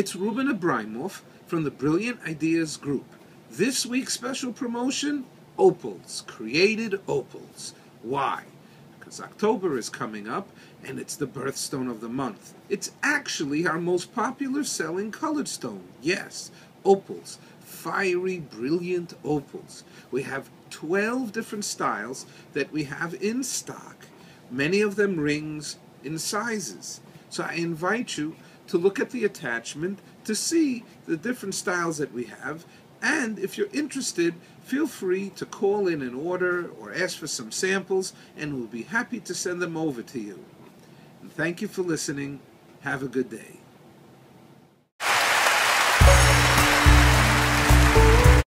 It's Ruben Abramov from the Brilliant Ideas Group. This week's special promotion Opals, created opals. Why? Because October is coming up and it's the birthstone of the month. It's actually our most popular selling colored stone. Yes, opals. Fiery, brilliant opals. We have 12 different styles that we have in stock, many of them rings in sizes. So I invite you to look at the attachment to see the different styles that we have. And if you're interested, feel free to call in an order or ask for some samples, and we'll be happy to send them over to you. And thank you for listening. Have a good day.